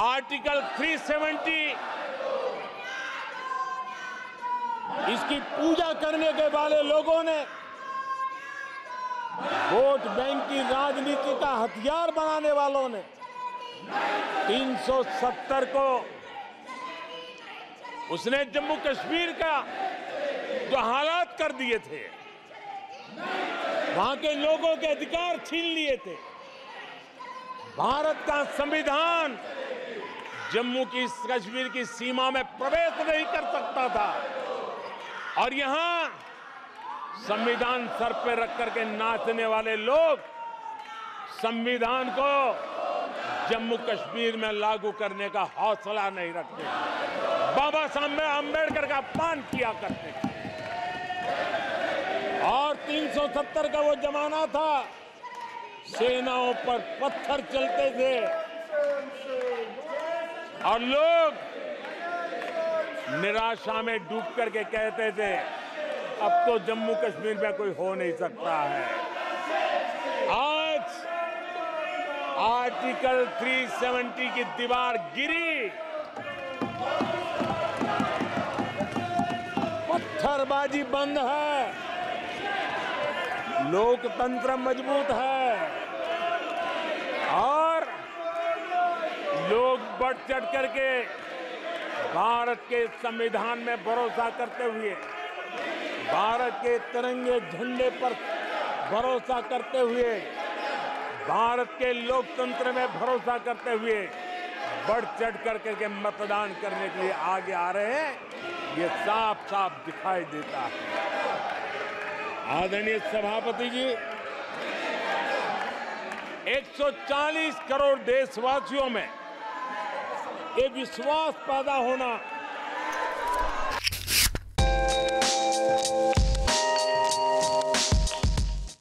Article 370 इसकी पूजा करने के वाले लोगों ने वोट बैंक की राजनीति का हथियार बनाने वालों ने 370 को उसने जम्मू कश्मीर का जो हालात कर दिए थे, वहाँ के लोगों के अधिकार छीन लिए थे। भारत का संविधान जम्मू की कश्मीर की सीमा में प्रवेश नहीं कर सकता था। और यहाँ संविधान सर पे रख करके नाचने वाले लोग संविधान को जम्मू कश्मीर में लागू करने का हौसला नहीं रखते। बाबा साहब अंबेडकर का अपमान किया करते। और 370 का वो जमाना था। सेनाओं पर पत्थर चलते थे। और लोग निराशा में डूब करके कहते थे, अब तो जम्मू कश्मीर में कोई हो नहीं सकता है। आज, आर्टिकल 370 की दीवार गिरी। पत्थरबाजी बंद है। लोकतंत्र मज़बूत है और लोग बढ़ चढ़ करके भारत के संविधान में भरोसा करते हुए, भारत के तिरंगे झंडे पर भरोसा करते हुए, भारत के लोकतंत्र में भरोसा करते हुए बढ़ चढ़ कर करके मतदान करने के लिए आगे आ रहे हैं। ये साफ़ साफ़ दिखाई देता है। आदरणीय सभापति जी 140 करोड़ देशवासियों में ये विश्वास पैदा होना